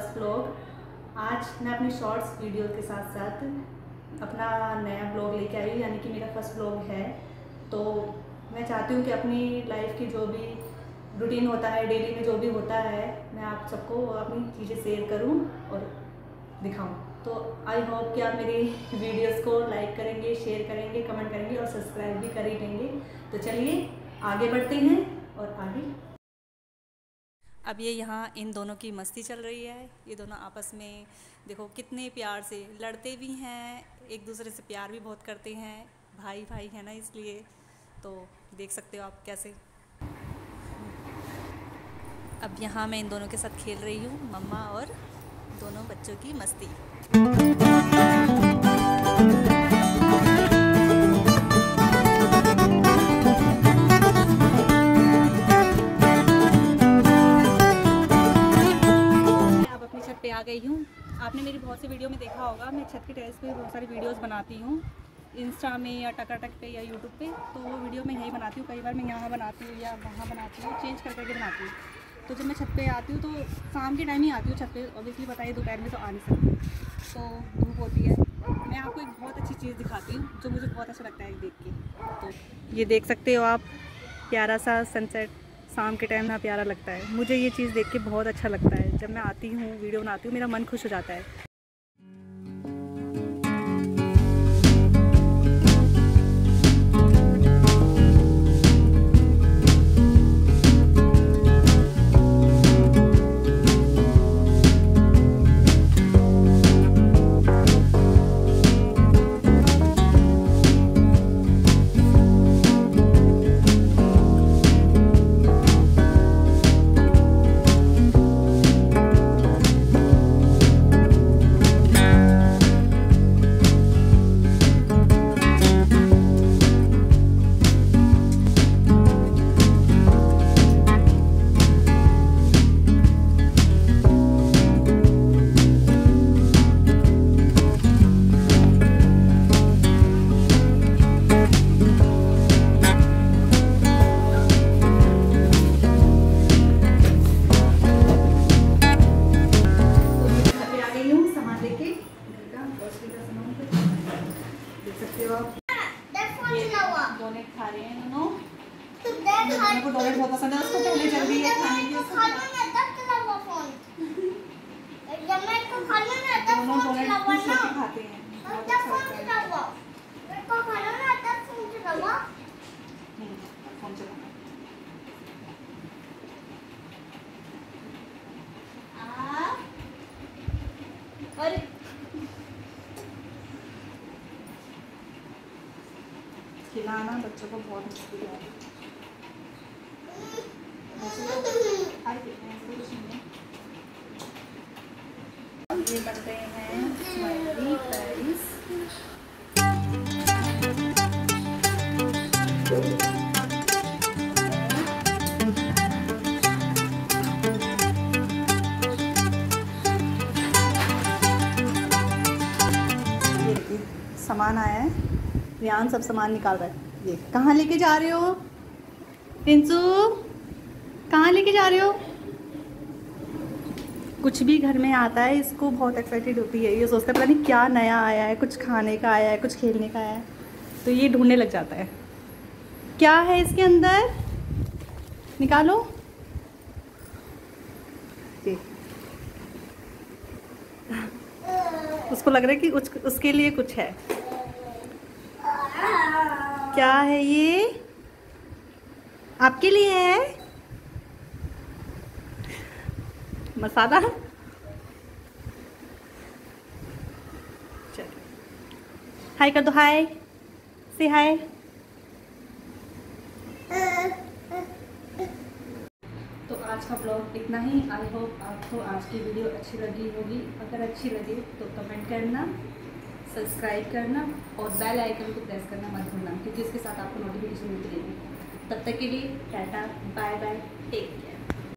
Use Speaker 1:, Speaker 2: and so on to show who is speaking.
Speaker 1: First blog. आज मैं अपने शॉर्ट्स वीडियो के साथ साथ अपना नया ब्लॉग लेके आई हूँ, यानी कि मेरा फ़र्स्ट ब्लॉग है। तो मैं चाहती हूँ कि अपनी लाइफ की जो भी रूटीन होता है डेली में जो भी होता है, मैं आप सबको अपनी चीज़ें शेयर करूँ और दिखाऊँ। तो आई होप कि आप मेरी वीडियोस को लाइक करेंगे शेयर करेंगे कमेंट करेंगे और सब्सक्राइब भी कर ही देंगे। तो चलिए आगे बढ़ते हैं और आगे अब ये यहाँ इन दोनों की मस्ती चल रही है। ये दोनों आपस में देखो कितने प्यार से लड़ते भी हैं, एक दूसरे से प्यार भी बहुत करते हैं भाई भाई है ना इसलिए। तो देख सकते हो आप कैसे। अब यहाँ मैं इन दोनों के साथ खेल रही हूँ, मम्मा और दोनों बच्चों की मस्ती। बहुत सी वीडियो में देखा होगा। मैं छत के टेरेस पे बहुत सारी वीडियोस बनाती हूँ। इंस्टा में या टकाटक पे या यूट्यूब पे तो वो वीडियो मैं यहीं बनाती हूँ। कई बार मैं यहाँ बनाती हूँ या वहाँ बनाती हूँ चेंज कर करके बनाती हूँ। तो जब मैं छत पे आती हूँ तो शाम के टाइम ही आती हूँ छत पे। ऑब्वियसली बताइए, दोपहर में तो आ नहीं सकती। तो धूप होती है। मैं आपको एक बहुत अच्छी चीज़ दिखाती हूँ, जो मुझे बहुत अच्छा लगता है देख के। तो ये देख सकते हो आप, प्यारा सा सनसेट शाम के टाइम ना प्यारा लगता है। मुझे ये चीज़ देख के बहुत अच्छा लगता है। जब मैं आती हूँ वीडियो बनाती हूँ, मेरा मन खुश हो जाता है। सकते हो आप? डोनेट खा रहे हैं दोनों। डोनेट बहुत पसंद है उसको पहले जल्दी है खाने की उसको दोनों डोनेट खुश होकर खाते हैं बहुत अच्छा लगता है हम्म, फ़ोन चलाना
Speaker 2: अरे
Speaker 1: खिलाना बच्चों को बहुत मुश्किल है। तो ये सामान आया है। रियान सब सामान निकाल रहा है। ये कहाँ लेके जा रहे हो? टिंसू कहाँ लेके जा रहे हो? कुछ भी घर में आता है, इसको बहुत एक्साइटेड होती है। ये सोचता है, पता नहीं क्या नया आया है, कुछ खाने का आया है, कुछ खेलने का आया है। तो ये ढूँढने लग जाता है। क्या है इसके अंदर? निकालो। उसको लग रहा है कि उसके लिए कुछ है। क्या है ये? आपके लिए है? मसाला? हाय कर दो हाय से हाय तो आज का ब्लॉग इतना ही। आई होप आपको आज की वीडियो अच्छी लगी होगी। अगर अच्छी लगी तो कमेंट करना। सब्सक्राइब करना और बेल आइकन को प्रेस करना मत भूलना, क्योंकि उसके साथ आपको नोटिफिकेशन मिलती रहेगी। तब तक के लिए tata bye bye take care